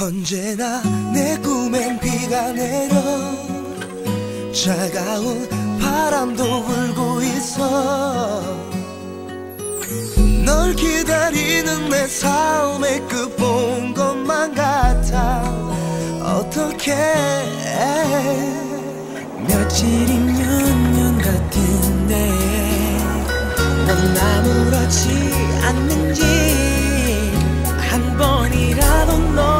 언제나 내 꿈엔 비가 내려 차가운 바람도 불고 있어. 널 기다리는 내 삶의 끝본 것만 같아. 어떻게 며칠인 년년 같은데 넌 아무렇지 않는지 한 번이라도 너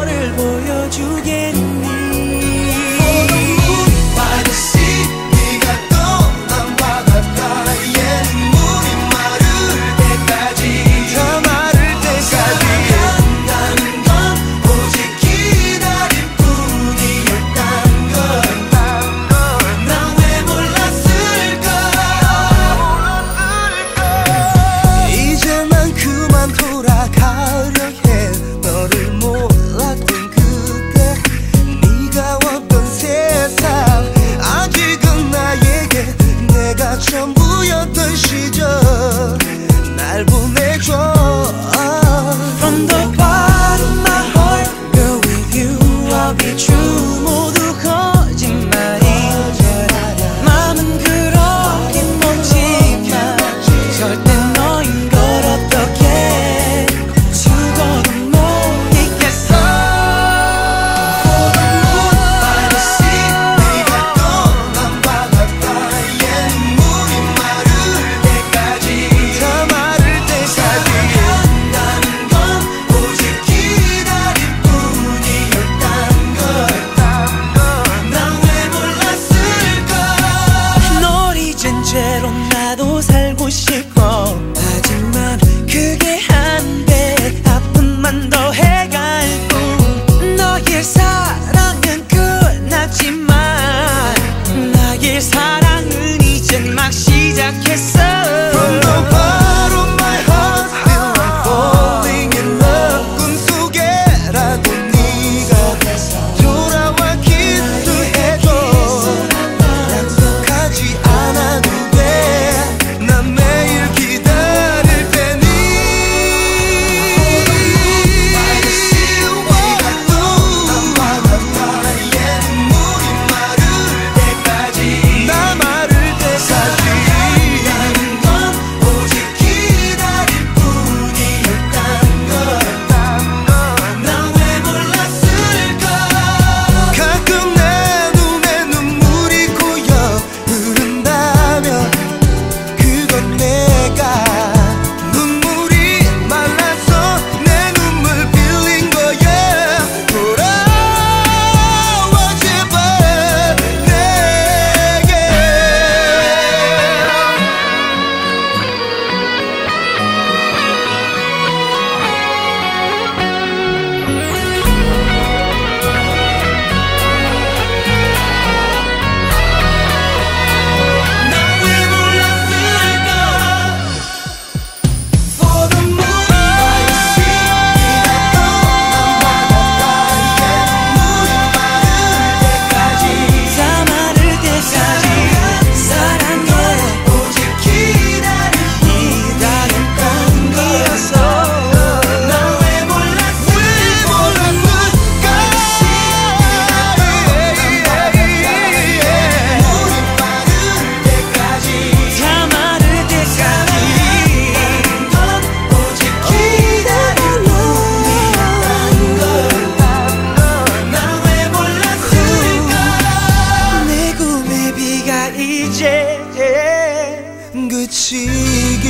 스치기.